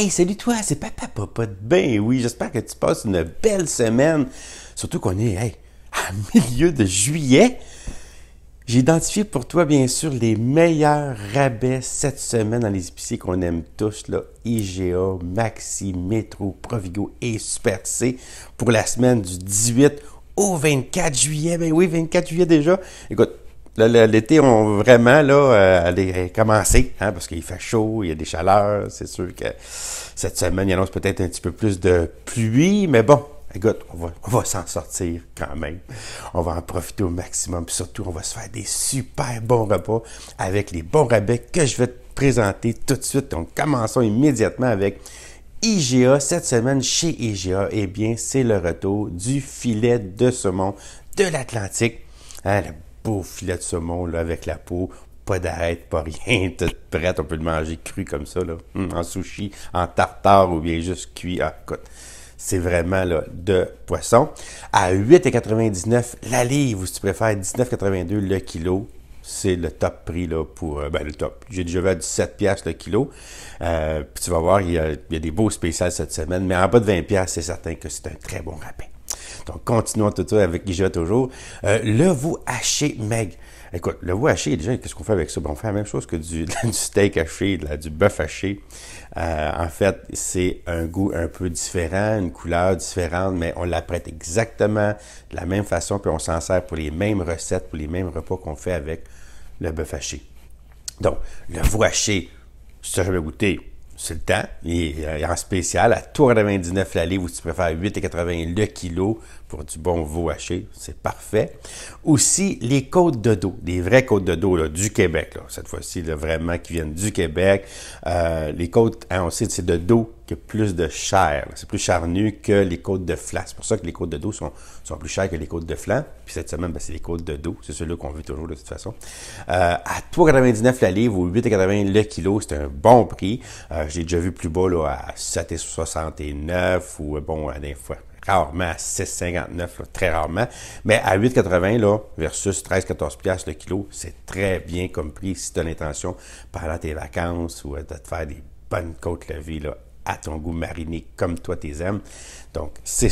Hey, salut toi, c'est Papa Papa de Ben. Oui, j'espère que tu passes une belle semaine. Surtout qu'on est, hey, à milieu de juillet. J'ai identifié pour toi, bien sûr, les meilleurs rabais cette semaine dans les épiciers qu'on aime tous, là, IGA, Maxi, Metro, Provigo et Super C pour la semaine du 18 au 24 juillet. Ben oui, 24 juillet déjà. Écoute, l'été, on vraiment là, euh, aller commencer, hein, parce qu'il fait chaud, il y a des chaleurs. C'est sûr que cette semaine, il annonce peut-être un petit peu plus de pluie, mais bon, écoute, on va, on va s'en sortir quand même. On va en profiter au maximum, puis surtout, on va se faire des super bons repas avec les bons rabais que je vais te présenter tout de suite. Donc, commençons immédiatement avec IGA cette semaine chez IGA. Eh bien, c'est le retour du filet de saumon de l'Atlantique. Hein, beau filet de saumon là, avec la peau, pas d'arête, pas rien, tout prête. On peut le manger cru comme ça, hum, en sushi, en tartare ou bien juste cuit. Ah, écoute, c'est vraiment là, de poisson. À 8,99 la livre, ou si tu préfères 19,82 le kilo. C'est le top prix pour euh, ben, le top. J'ai déjà vu à 17 le kilo. Euh, puis tu vas voir, il y, a, des beaux spéciales cette semaine. Mais en bas de 20 c'est certain que c'est un très bon rabais. Donc, continuons tout ça avec IGA toujours. Euh, le vous haché Meg. Écoute, le veau haché, déjà, qu'est-ce qu'on fait avec ça? on fait la même chose que du, steak haché, du bœuf haché. Euh, en fait, c'est un goût un peu différent, une couleur différente, mais on l'apprête exactement de la même façon, puis on s'en sert pour les mêmes recettes, pour les mêmes repas qu'on fait avec le bœuf haché. Donc, le veau haché, si tu jamais goûté, c'est le temps. Il est en spécial à 3,99 la livre ou si tu préfères 8,80 le kilo pour du bon veau haché. C'est parfait. Aussi, les côtes de dos, les vraies côtes de dos là, du Québec. Là, cette fois-ci, vraiment qui viennent du Québec. Euh, les côtes, hein, on sait c'est de dos qui a plus de chair. C'est plus charnu que les côtes de flanc. C'est pour ça que les côtes de dos sont, sont plus chères que les côtes de flanc. Puis cette semaine, ben, c'est les côtes de dos. C'est ceux-là qu'on veut toujours de toute façon. Euh, à 3,99 la livre ou 8,80 le kilo, c'est un bon prix. Euh, J'ai déjà vu plus bas là, à 7,69 ou bon, à des fois rarement à 6,59, très rarement. Mais à 8,80 là, versus 13-14 le kilo, c'est très bien comme prix si tu as l'intention pendant tes vacances ou de te faire des bonnes côtes levées là, à ton goût mariné comme toi t'es aimes. Donc, c'est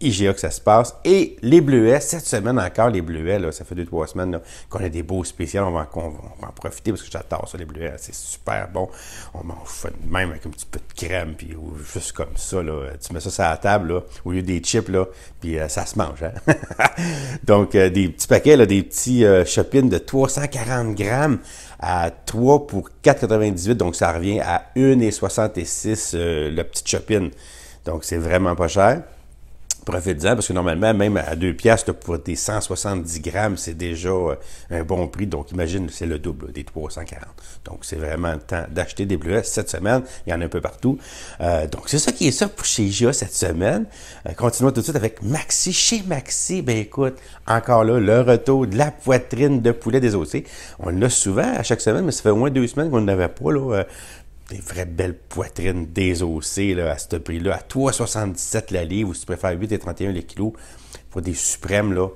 IGA que ça se passe. Et les bleuets, cette semaine encore, les bleuets, ça fait deux, trois semaines qu'on a des beaux spéciaux. On va, en profiter parce que j'adore ça, les bleuets. C'est super bon. On mange même avec un petit peu de crème, puis juste comme ça. Là, tu mets ça sur la table, au lieu des chips, là, puis euh, ça se mange. Hein? Donc, euh, des petits paquets, là, des petits euh, de 340 grammes à 3 pour 4,98. Donc, ça revient à 1,66 euh, le petit chopin. Donc, c'est vraiment pas cher. Profitez-en parce que normalement, même à 2 piastres pour des 170 grammes, c'est déjà euh, un bon prix. Donc, imagine, c'est le double des 340. Donc, c'est vraiment le temps d'acheter des bleuets cette semaine. Il y en a un peu partout. Euh, donc, c'est ça qui est ça pour chez GIA cette semaine. Euh, continuons tout de suite avec Maxi. Chez Maxi, ben écoute, encore là, le retour de la poitrine de poulet désossé. On l'a souvent à chaque semaine, mais ça fait au moins deux semaines qu'on n'avait pas. Là, des vraies belles poitrines désossées là, à ce prix-là, à 3,77 la livre, ou si tu préfères 8,31 le kilo, pour des suprêmes, là,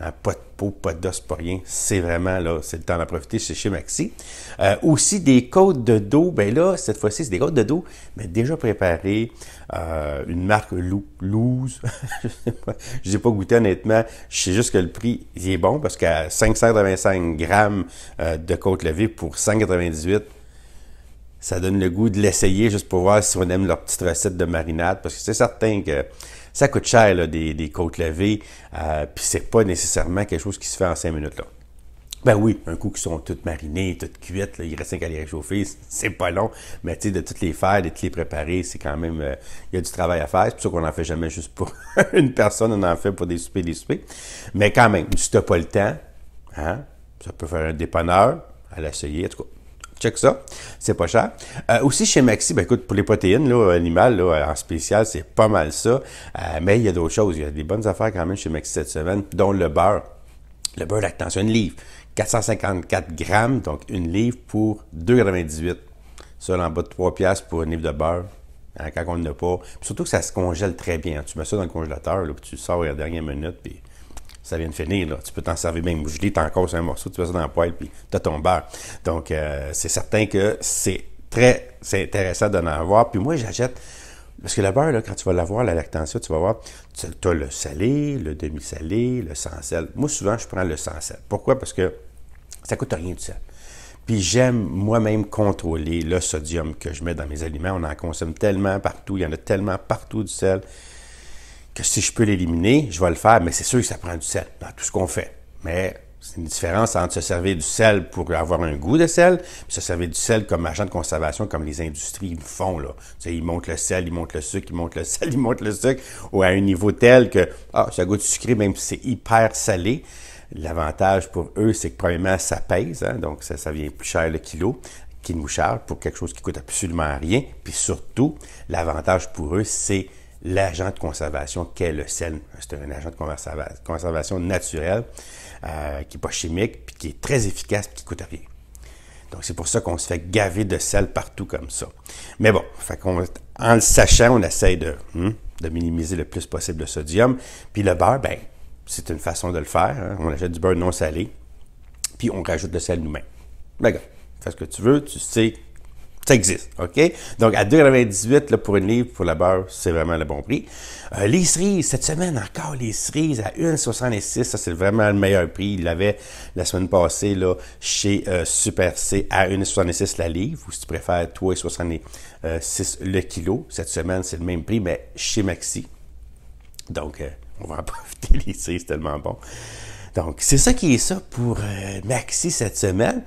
hein, pas de peau, pas d'os, pas rien. C'est vraiment, là, c'est le temps d'en profiter, c'est chez Maxi. Euh, aussi, des côtes de dos, ben là, cette fois-ci, c'est des côtes de dos, mais déjà préparées, euh, une marque loose. je n'ai pas goûté honnêtement, je sais juste que le prix, il est bon, parce qu'à 525 grammes euh, de côte levée pour 198 ça donne le goût de l'essayer juste pour voir si on aime leur petite recette de marinade, parce que c'est certain que ça coûte cher, là, des, côtes levées, euh, puis c'est pas nécessairement quelque chose qui se fait en cinq minutes, là. Ben oui, un coup qui sont toutes marinées, toutes cuites, là, il reste qu'à les réchauffer, c'est pas long, mais tu sais, de toutes les faire, de toutes les préparer, c'est quand même, euh, il y a du travail à faire, c'est pour ça qu'on n'en fait jamais juste pour une personne, on en fait pour des soupers, des soupers, mais quand même, si t'as pas le temps, hein, ça peut faire un dépanneur, à l'essayer, en tout cas, Check ça. C'est pas cher. Euh, aussi chez Maxi, ben écoute, pour les protéines là, animales, là, en spécial, c'est pas mal ça. Euh, mais il y a d'autres choses. Il y a des bonnes affaires quand même chez Maxi cette semaine, dont le beurre. Le beurre lactation, une livre. 454 grammes, donc une livre pour 2,98. Ça, en bas de 3 piastres pour une livre de beurre. Hein, quand on n'a pas. surtout que ça se congèle très bien. Tu mets ça dans le congélateur, là, puis tu sors à la dernière minute, puis ça vient de finir. Là. Tu peux t'en servir même gelé, t'en encore un morceau, tu mets ça dans la poêle, puis tu as ton beurre. Donc, euh, c'est certain que c'est très intéressant d'en avoir. Puis moi, j'achète parce que le beurre, là, quand tu vas l'avoir, la lactantia, tu vas voir, tu as le salé, le demi-salé, le sans sel. Moi, souvent, je prends le sans sel. Pourquoi? Parce que ça coûte rien du sel. Puis j'aime moi-même contrôler le sodium que je mets dans mes aliments. On en consomme tellement partout, il y en a tellement partout du sel, que si je peux l'éliminer, je vais le faire, mais c'est sûr que ça prend du sel dans tout ce qu'on fait. Mais c'est une différence entre se servir du sel pour avoir un goût de sel, puis se servir du sel comme agent de conservation, comme les industries font. Là. Tu sais, ils montent le sel, ils montent le sucre, ils montent le sel, ils montent le sucre, ou à un niveau tel que ah, ça goûte sucré, même si c'est hyper salé. L'avantage pour eux, c'est que premièrement, ça pèse, hein, donc ça, ça vient plus cher le kilo qu'ils nous chargent pour quelque chose qui coûte absolument rien. Puis surtout, l'avantage pour eux, c'est l'agent de conservation qu'est le sel. C'est un agent de conservation naturel euh, qui n'est pas chimique, puis qui est très efficace, puis qui coûte rien. Donc, c'est pour ça qu'on se fait gaver de sel partout comme ça. Mais bon, en le sachant, on essaye de, hmm, de minimiser le plus possible le sodium. Puis le beurre, ben, c'est une façon de le faire. Hein. On achète du beurre non salé, puis on rajoute le sel nous-mêmes. D'accord. Fais ce que tu veux, tu sais ça existe, OK? Donc, à 2,98 pour une livre pour la beurre, c'est vraiment le bon prix. Euh, les cerises, cette semaine encore, les cerises à 1,66, ça c'est vraiment le meilleur prix. Il l'avait la semaine passée là, chez euh, Super C à 1,66 la livre, ou si tu préfères 3,66 le kilo. Cette semaine, c'est le même prix, mais chez Maxi. Donc, euh, on va en profiter, les cerises, tellement bon. Donc, c'est ça qui est ça pour Maxi cette semaine.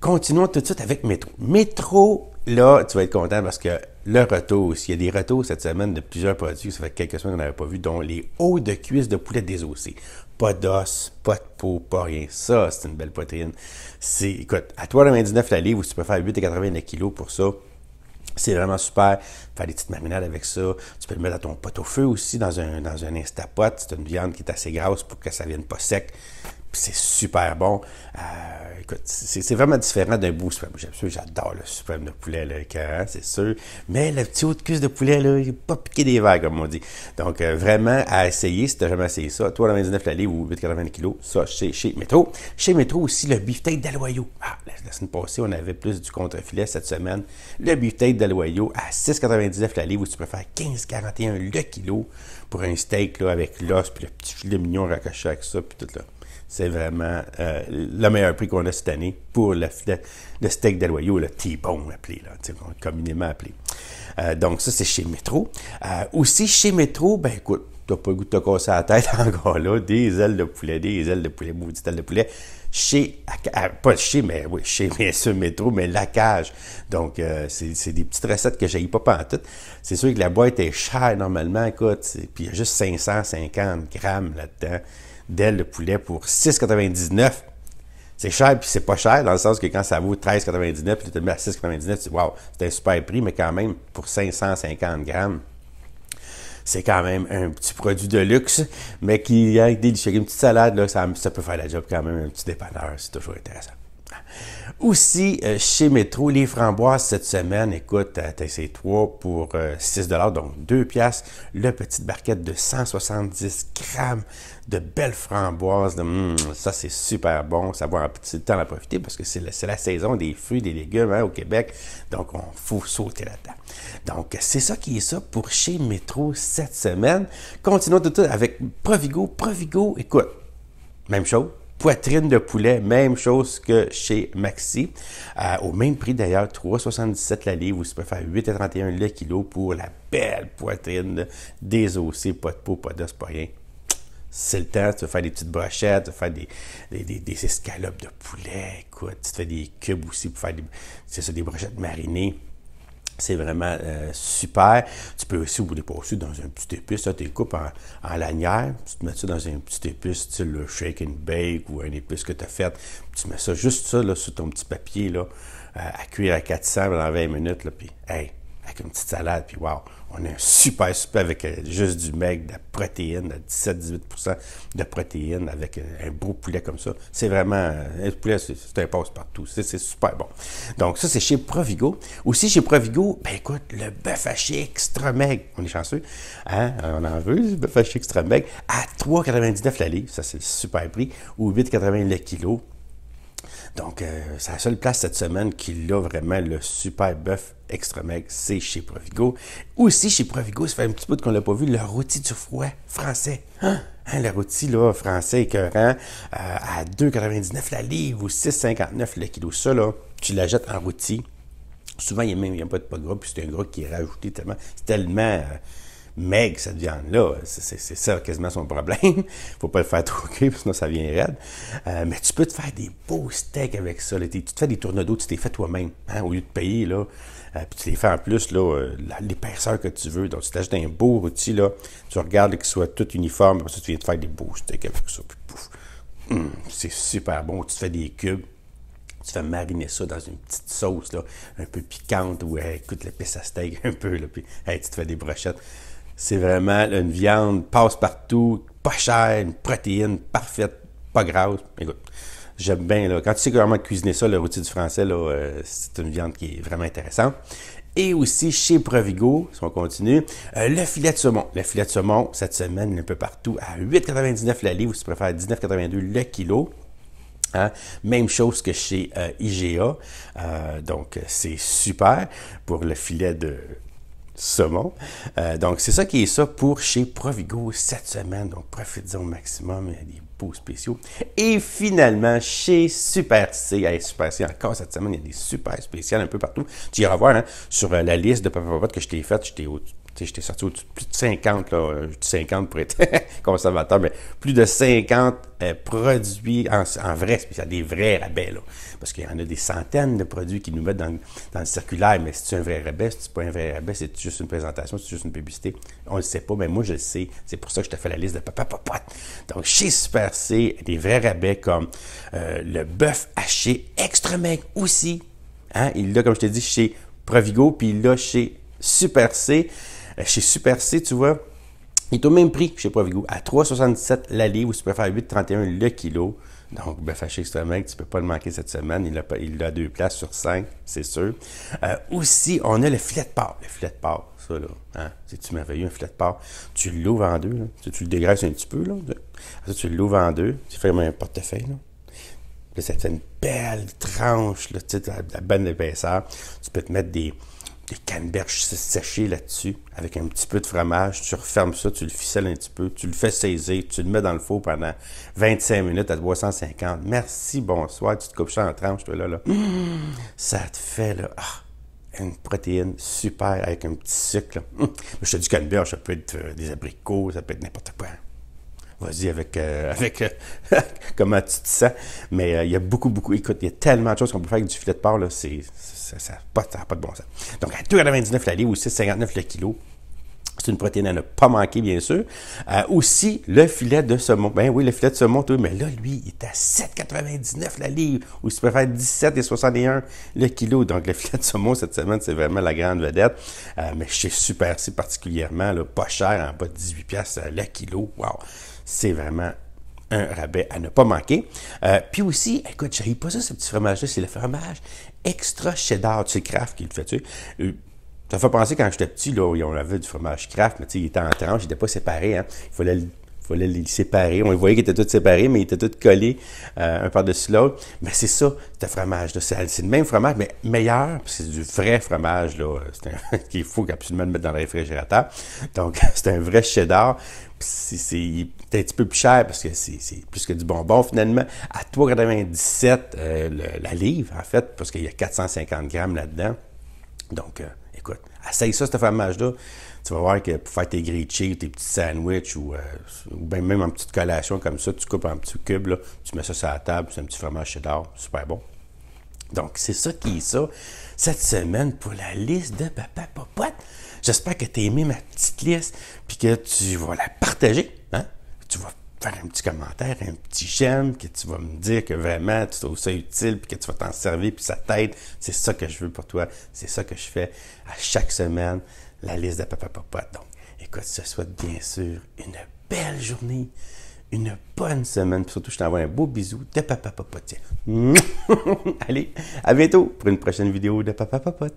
Continuons tout de suite avec Métro. Métro, là, tu vas être content parce que le retour, il y a des retours cette semaine de plusieurs produits, ça fait quelques semaines qu'on n'avait pas vu, dont les hauts de cuisse de poulet désossés. Pas d'os, pas de peau, pas rien. Ça, c'est une belle poitrine. C'est, écoute, à 3,99 la livre, tu peux faire 8,80 le kilo pour ça. C'est vraiment super. Faire des petites marinades avec ça. Tu peux le mettre dans ton pot au feu aussi, dans un, dans un Instapot. C'est une viande qui est assez grasse pour que ça vienne pas sec c'est super bon. Euh, écoute, c'est vraiment différent d'un beau suprême. J'adore le suprême de poulet, là, c'est sûr. Mais le petit haut de cuisse de poulet, là, il n'est pas piqué des verres, comme on dit. Donc, euh, vraiment, à essayer, si tu n'as jamais essayé ça, toi, 99 la livre ou 8,80 kg, ça, c'est chez Métro. Chez Métro aussi, le beefsteak d'Aloyau. Ah, la, semaine passée, on avait plus du contre-filet cette semaine. Le beefsteak d'Aloyau à 6,99 la livre, ou tu préfères 15,41 le kilo pour un steak, là, avec l'os, puis le petit filet mignon raccroché avec ça, puis tout là. C'est vraiment euh, le meilleur prix qu'on a cette année pour le, steak d'Aloyau, le T-bone appelé, là, communément appelé. Euh, donc, ça, c'est chez Métro. Euh, aussi, chez Métro, ben écoute, t'as pas le goût de te casser la tête encore là, des ailes de poulet, des ailes de poulet, maudites ailes de poulet, chez, pas chez, mais oui, chez bien sûr Métro, mais la cage. Donc, c'est des petites recettes que j'ai pas en tout. C'est sûr que la boîte est chère normalement, écoute, puis il y a juste 550 grammes là-dedans d'ailes de poulet pour 6,99. C'est cher, puis c'est pas cher, dans le sens que quand ça vaut 13,99, puis tu te mets à 6,99, tu dis, wow, c'est un super prix, mais quand même, pour 550 grammes, c'est quand même un petit produit de luxe, mais qui, avec des, une petite salade, là, ça, ça peut faire la job quand même, un petit dépanneur, c'est toujours intéressant. Aussi, euh, chez Métro, les framboises cette semaine, écoute, c'est 3 pour 6 euh, donc 2 piastres. Le petite barquette de 170 grammes de belles framboises. Hum, ça, c'est super bon. Ça va un petit temps à profiter parce que c'est la, saison des fruits, des légumes hein, au Québec. Donc, on faut sauter là-dedans. Donc, c'est ça qui est ça pour chez Métro cette semaine. Continuons tout, tout avec Provigo. Provigo, écoute, même chose Poitrine de poulet, même chose que chez Maxi. Euh, au même prix d'ailleurs, 3,77 la livre, ou tu peux faire 8,31 le kilo pour la belle poitrine désossée, pas de peau, pas d'os, pas rien. C'est le temps, tu vas faire des petites brochettes, tu vas faire des, des, escalopes de poulet, écoute, tu te fais des cubes aussi pour faire des, ça, des brochettes marinées. C'est vraiment euh, super. Tu peux aussi vous passer dans un petit épice. Tu les coupes en, en, lanière. Tu te mets ça dans un petit épice, style le shake and bake ou un épice que tu as fait. Tu mets ça juste ça là, sur ton petit papier là, euh, à cuire à 400 dans 20 minutes. Puis, hey, avec une petite salade, puis wow, on a un super avec euh, juste du mec, de la protéine, 17-18% de protéines, avec un, beau poulet comme ça. C'est vraiment, euh, un poulet, c'est un passe-partout. C'est super bon. Donc, ça, c'est chez Provigo. Aussi, chez Provigo, ben écoute, le bœuf haché extra meg, on est chanceux, hein? on en veut, le bœuf haché extra meg, à 3,99 la livre, ça c'est super prix, ou 8,80 le kilo. Donc, euh, c'est la seule place cette semaine qui a vraiment le super bœuf extra meg, c'est chez Provigo. Aussi, chez Provigo, ça fait un petit peu qu'on l'a pas vu, le rôti du froid français. Hein? hein le rôti là, français écœurant euh, à 2,99 la livre ou 6,59 le kilo. Ça, là, tu la jettes en rôti. Souvent, il n'y a même pas de pas gras, puis c'est un gras qui est rajouté tellement. Tellement. Euh, maigre, cette viande-là. C'est ça quasiment son problème. faut pas le faire trop cuire, sinon ça vient raide. Euh, mais tu peux te faire des beaux steaks avec ça. Tu te fais des tourneaux, tu t'es fait toi-même, hein, au lieu de payer, là. Euh, puis tu les fais en plus, euh, l'épaisseur que tu veux. Donc, tu t'achètes un beau outil, là. Tu regardes qu'il soit tout uniforme, après ça, tu viens de faire des beaux steaks avec ça. Hum, c'est super bon. Tu te fais des cubes tu fais mariner ça dans une petite sauce là, un peu piquante ou écoute l'épice à steak un peu, là, puis tu te fais des brochettes. C'est vraiment une viande passe-partout, pas chère, une protéine parfaite, pas grasse. Écoute, j'aime bien. Là, quand tu sais comment cuisiner ça, le rôti du français, là, euh, c'est une viande qui est vraiment intéressante. Et aussi chez Provigo, si on continue, euh, le filet de saumon. Le filet de saumon, cette semaine, un peu partout, à 8,99 la livre, ou si tu préfères 19,82 le kilo. Hein? Même chose que chez euh, IGA. donc, c'est super pour le filet de saumon. Euh, donc, c'est ça qui est ça pour chez Provigo cette semaine. Donc, profitez-en au maximum. Il y a des beaux spéciaux. Et finalement, chez Super C. Hey, Super C, encore cette semaine, il y a des super spéciales un peu partout. Tu iras voir hein, sur euh, la liste de Papa que je t'ai faite. J'étais au j'étais sorti au plus de 50, là, 50 euh, pour être conservateur, mais plus de 50 euh, produits en, vrai spécial, des vrais rabais, là. Parce qu'il y en a des centaines de produits qui nous mettent dans, dans le circulaire, mais c'est un vrai rabais, c'est pas un vrai rabais, c'est juste une présentation, c'est juste une publicité? On ne le sait pas, mais moi je le sais. C'est pour ça que je te fais la liste de papa papa. Donc chez Super C, des vrais rabais comme euh, le bœuf haché extra mec aussi. Hein? Il l'a, comme je t'ai dit, chez Provigo, puis il l'a chez Super C. Euh, chez Super C, tu vois, il est au même prix que chez Provigo, à 3,67 la livre, ou si tu préfères 8,31 le kilo. Donc, bœuf haché mec, tu ne peux pas le manquer cette semaine. Il a, il a deux places sur cinq, c'est sûr. Euh, aussi, on a le filet de porc. Le filet de porc, ça, là. Hein? C'est-tu merveilleux, un filet de porc? Tu l'ouvres en deux, là. Tu, le dégraisses un petit peu, là. Tu l'ouvres en deux. Tu fais un portefeuille, là. Ça te fait une belle tranche, là, tu sais, la bonne épaisseur. Tu peux te mettre des, des canneberges séchées là-dessus, avec un petit peu de fromage. Tu refermes ça, tu le ficelles un petit peu, tu le fais saisir, tu le mets dans le four pendant 25 minutes à 350. Merci, bonsoir. Tu te coupes ça en tranches, toi, là. là. Ça te fait, là, ah, une protéine super avec un petit sucre. Là. Je te dis canneberge, ça peut être euh, des abricots, ça peut être n'importe quoi vas-y avec, euh, avec euh, comment tu te sens. Mais il y a beaucoup, beaucoup. Écoute, il y a tellement de choses qu'on peut faire avec du filet de porc, là, ça n'a pas, pas, de bon sens. Donc, à 2,99 la livre ou 6,59 le kilo. C'est une protéine à ne pas manquer, bien sûr. Euh, aussi, le filet de saumon. Ben oui, le filet de saumon, mais là, lui, il est à 7,99 la livre, ou si tu préfères 17,61 le kilo. Donc, le filet de saumon, cette semaine, c'est vraiment la grande vedette. Euh, mais chez Super C particulièrement, pas cher, en bas de 18 pièces le kilo. Wow! C'est vraiment un rabais à ne pas manquer. Euh, puis aussi, écoute, je pas ça, ce petit fromage-là, c'est le fromage extra cheddar, tu sais, Kraft qui le fait, tu sais. Euh, ça fait penser quand j'étais petit, là, on avait du fromage Kraft, mais tu sais, il était en tranche, il n'était pas séparé, hein. Il fallait fallait les séparer. On voyait qu'ils étaient tous séparés, mais ils étaient tous collés euh, un par-dessus l'autre. Mais c'est ça, ce fromage-là. C'est le même fromage, mais meilleur, c'est du vrai fromage, là, qu'il faut absolument le mettre dans le réfrigérateur. Donc, c'est un vrai cheddar. C'est un petit peu plus cher parce que c'est plus que du bonbon finalement. À 3,97 euh, la livre, en fait, parce qu'il y a 450 grammes là-dedans. Donc, euh, écoute, ça, ce fromage-là. Tu vas voir que pour faire tes grilled cheese, tes petits sandwichs ou, euh, même en petite collation comme ça, tu coupes en petits cubes, là, tu mets ça sur la table, c'est un petit fromage cheddar, super bon. Donc, c'est ça qui est ça cette semaine pour la liste de Papa Popote. J'espère que tu as aimé ma petite liste puis que tu vas la partager. Hein? Tu vas un petit commentaire, un petit j'aime, que tu vas me dire que vraiment tu trouves ça utile puis que tu vas t'en servir puis ça t'aide. C'est ça que je veux pour toi. C'est ça que je fais à chaque semaine, la liste de Papa Popote. Donc, écoute, je te souhaite bien sûr une belle journée une bonne semaine. Puis surtout, je t'envoie un beau bisou de Papa Popote. Allez, à bientôt pour une prochaine vidéo de Papa Popote.